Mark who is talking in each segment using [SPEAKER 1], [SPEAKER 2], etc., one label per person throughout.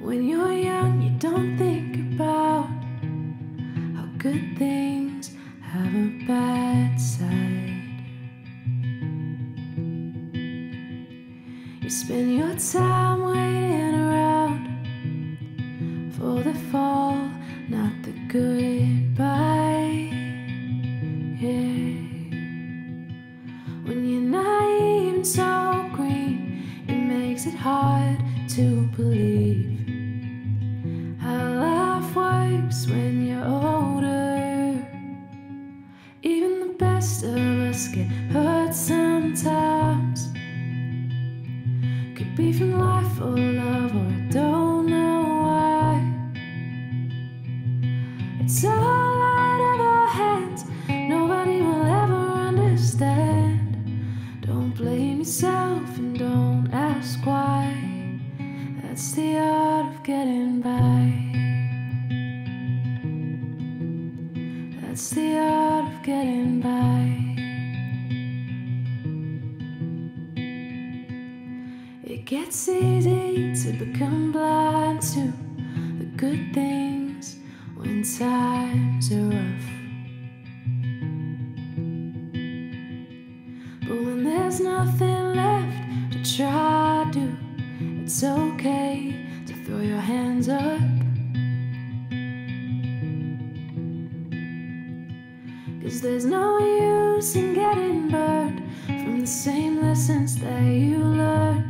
[SPEAKER 1] When you're young, you don't think about how good things have a bad side. You spend your time waiting when you're older. Even the best of us get hurt sometimes. Could be from life or love, or don't know It gets easy to become blind to the good things when times are rough. But when there's nothing left to try to, it's okay to throw your hands up. Cause there's no use in getting burned from the same lessons that you learned.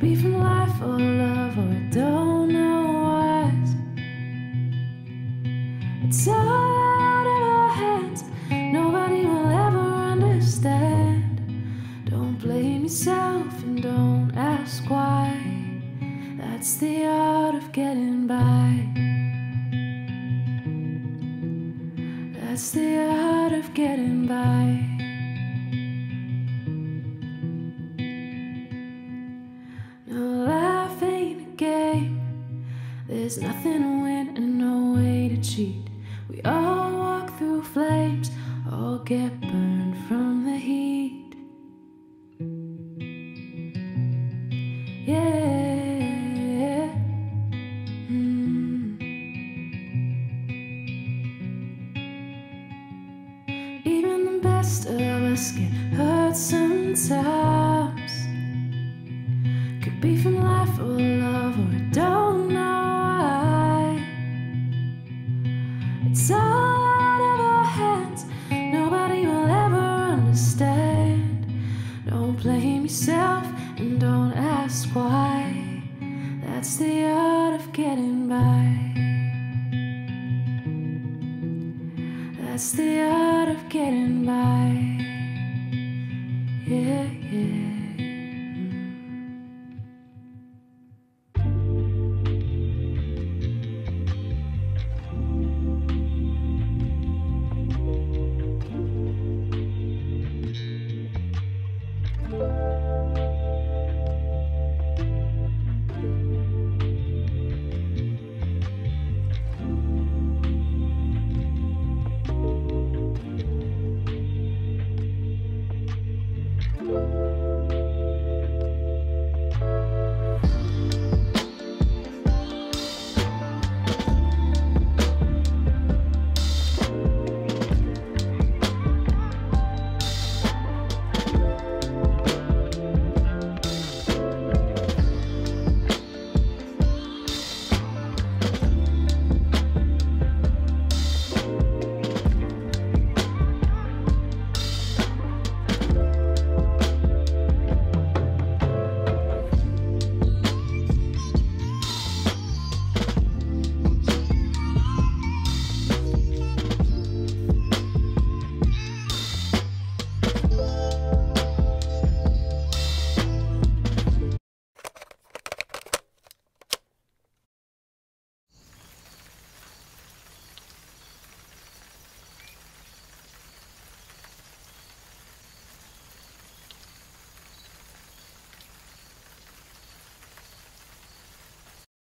[SPEAKER 1] Be from life or love or I don't know what. It's all out of our hands. Nobody will ever understand. Don't blame yourself and don't ask why. That's the art of getting by. That's the art of getting by. There's nothing to win and no way to cheat. We all walk through flames, all get burned from the heat. Yeah. Mm. Even the best of us get hurt sometimes. Could be from life or love, or don't know It's all of our hands. Nobody will ever understand. Don't blame yourself and don't ask why. That's the art of getting by. That's the art of getting by.